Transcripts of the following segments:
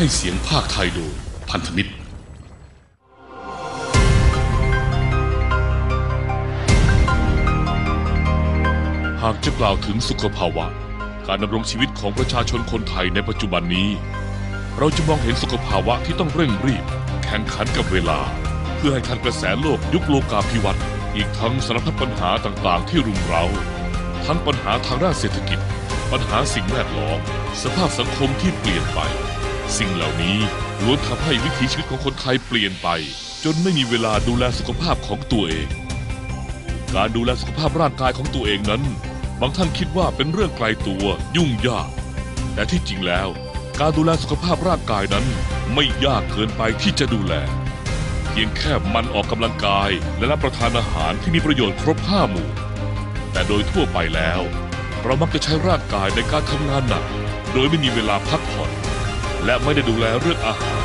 ให้เสียงภาคไทยโดยพันธมิตร หากจะกล่าวถึงสุขภาวะ การดำรงชีวิตของประชาชนคนไทยในปัจจุบันนี้ เราจะมองเห็นสุขภาวะที่ต้องเร่งรีบ แข่งขันกับเวลา เพื่อให้ทันกระแสโลกยุคโลกาภิวัตน์อีกทั้งสารพัดปัญหาต่างๆ ที่รุมเราทั้งปัญหาทางด้านเศรษฐกิจ ปัญหาสิ่งแวดล้อม สภาพสังคมที่เปลี่ยนไป สิ่งเหล่านี้ล้วนทำให้วิถีชีวิตของคนไทยเปลี่ยนไป จนไม่มีเวลาดูแลสุขภาพของตัวเอง การดูแลสุขภาพร่างกายของตัวเองนั้น บางท่านคิดว่าเป็นเรื่องไกลตัวยุ่งยาก แต่ที่จริงแล้ว การดูแลสุขภาพร่างกายนั้น ไม่ยากเกินไปที่จะดูแล เพียงแค่มันออกกำลังกาย และรับประทานอาหารที่มีประโยชน์ครบห้าหมู่ แต่โดยทั่วไปแล้ว เรามักจะใช้ร่างกายในการทำงานหนัก โดยไม่มีเวลาพักผ่อน และไม่ได้ดูแลเรื่องอาหาร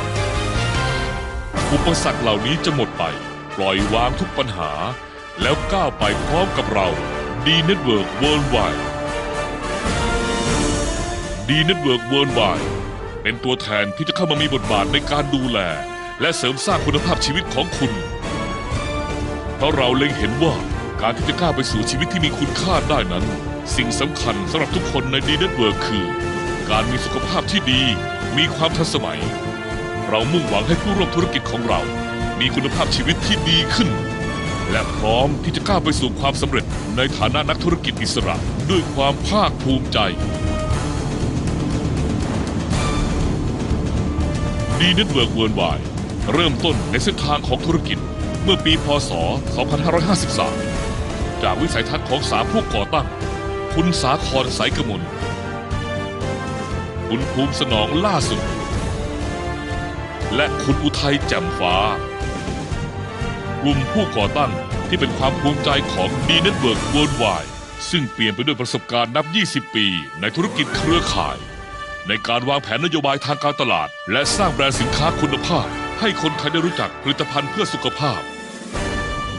อุปสรรคเหล่านี้จะหมดไป ปล่อยวางทุกปัญหา แล้วก้าวไปพร้อมกับเรา D Network Worldwide D Network Worldwide เป็นตัวแทนที่จะเข้ามามีบทบาทในการดูแล และเสริมสร้างคุณภาพชีวิตของคุณ เพราะเราเล็งเห็นว่าการที่จะก้าวไปสู่ชีวิตที่มีคุณค่าได้นั้น สิ่งสำคัญสำหรับทุกคนใน D Network คือ การมีสุขภาพที่ดี มีความทันสมัย เรามุ่งหวังให้ผู้ร่วมธุรกิจของเรา มีคุณภาพชีวิตที่ดีขึ้น และพร้อมที่จะก้าวไปสู่ความสำเร็จในฐานะนักธุรกิจอิสระด้วยความภาคภูมิใจ D Network Worldwide เริ่มต้นในเส้นทางของธุรกิจเมื่อปี พศ 2553 จากวิสัยทัศน์ของสามผู้ก่อตั้ง คุณสาครสายกมล คุณภูมิสนองล่าสุด และคุณอุทัยแจ่มฟ้า กลุ่มผู้ก่อตั้งที่เป็นความภูมิใจของ D Network Worldwide ซึ่งเปี่ยมไปด้วยประสบการณ์นับ 20 ปี ในธุรกิจเครือข่าย ในการวางแผนนโยบายทางการตลาด และสร้างแบรนด์สินค้าคุณภาพ ให้คนไทยได้รู้จักผลิตภัณฑ์เพื่อสุขภาพ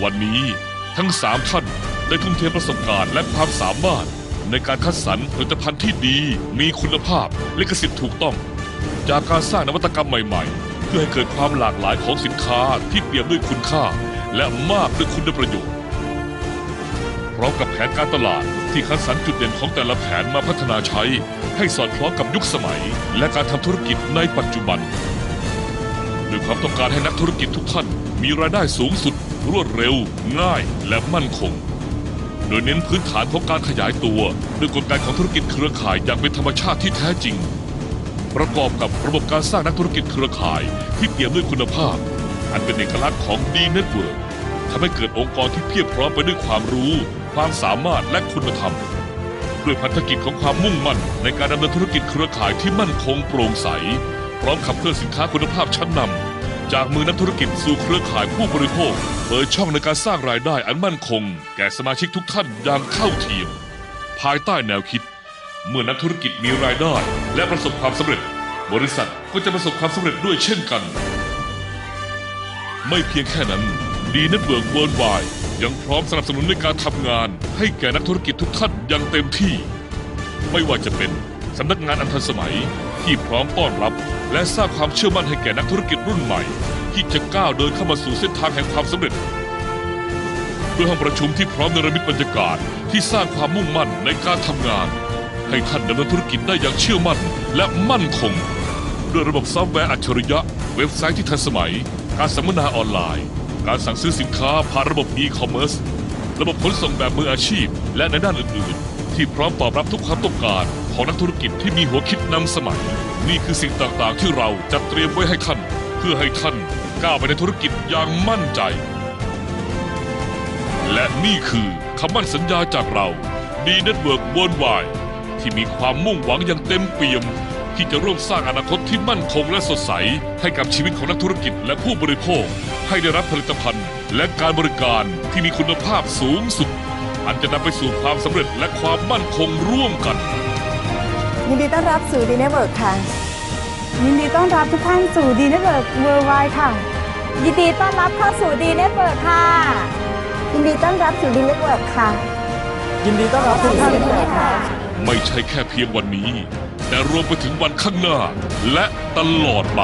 วันนี้ทั้ง 3 ท่านได้ทุ่มเทประสบการณ์และความสามารถ ในการคัดสรรผลิตภัณฑ์ที่ดี มีคุณภาพแลิขสิทธิ์ถูกต้อง จากการสร้างนวัตกรรมใหม่ๆ เพื่อให้เกิดความหลากหลายของสินค้าที่เปี่ยมด้วยคุณค่า และมากด้วยคุณประโยชน์พร้อมกับแผนการตลาดที่คัดสรรจุดเด่นของแต่ละแผนมาพัฒนาใช้ ให้สอดคล้องกับยุคสมัย และการทำธุรกิจในปัจจุบันด้วยความต้องการให้นักธุรกิจทุกท่าน มีรายได้สูงสุด รวดเร็ว ง่ายและมั่นคง โดยเน้นพื้นฐานของการขยายตัวด้วยกลไกของธุรกิจเครือข่ายอย่างเป็นธรรมชาติที่แท้จริง ประกอบกับระบบการสร้างนักธุรกิจเครือข่ายที่เปี่ยมด้วยคุณภาพ อันเป็นเอกลักษณ์ของ D Network ทำให้เกิดองค์กรที่เพียบพร้อมไปด้วยความรู้ ความสามารถและคุณธรรม ด้วยพันธกิจของความมุ่งมั่นในการดำเนินธุรกิจเครือข่ายที่มั่นคงโปร่งใส พร้อมขับเคลื่อนสินค้าคุณภาพชั้นนำ จากมือนักธุรกิจสู่เครือข่ายผู้บริโภค เปิดช่องในการสร้างรายได้อันมั่นคง แก่สมาชิกทุกท่านอย่างเท่าเทียม ภายใต้แนวคิด เมื่อนักธุรกิจมีรายได้ และประสบความสำเร็จ บริษัทก็จะประสบความสำเร็จด้วยเช่นกัน ไม่เพียงแค่นั้น D Network Worldwide ยังพร้อมสนับสนุนในการทำงาน ให้แก่นักธุรกิจทุกท่านอย่างเต็มที่ ไม่ว่าจะเป็น สำนักงานอันทันสมัยที่พร้อมต้อนรับ และสร้างความเชื่อมั่นให้แก่นักธุรกิจรุ่นใหม่ ที่จะก้าวเดินเข้ามาสู่เส้นทางแห่งความสำเร็จด้วยห้องประชุมที่พร้อมเนรมิตบรรยากาศที่สร้างความมุ่งมั่นในการทำงาน ให้ท่านดำเนินธุรกิจได้อย่างเชื่อมั่นและมั่นคงด้วยระบบซอฟต์แวร์อัจฉริยะ เว็บไซต์ที่ทันสมัย การสัมมนาออนไลน์ การสั่งซื้อสินค้าผ่านระบบอีคอมเมิร์ซระบบขนส่งแบบมืออาชีพ และในด้านอื่นๆ ที่พร้อมตอบรับทุกความต้องการ ของนักธุรกิจที่มีหัวคิดนำสมัย นี่คือสิ่งต่างๆ ที่เราจัดเตรียมไว้ให้ท่าน เพื่อให้ท่านก้าวไปในธุรกิจอย่างมั่นใจ และนี่คือคำมั่นสัญญาจากเรา D Network Worldwide ที่มีความมุ่งหวังอย่างเต็มเปี่ยม ที่จะร่วมสร้างอนาคตที่มั่นคงและสดใส ให้กับชีวิตของนักธุรกิจและผู้บริโภค ให้ได้รับผลิตภัณฑ์ และการบริการที่มีคุณภาพสูงสุด อันจะนำไปสู่ความสำเร็จและความมั่นคงร่วมกัน ยินดีต้อนรับสู่ D Network ค่ะ ยินดีต้อนรับทุกท่านสู่ D Network Worldwideค่ะ ยินดีต้อนรับเข้าสู่ D Network ค่ะ ยินดีต้อนรับสู่ D Network ค่ะ ยินดีต้อนรับทุกท่านค่ะ ไม่ใช่แค่เพียงวันนี้ แต่รวมไปถึงวันข้างหน้า และตลอดไป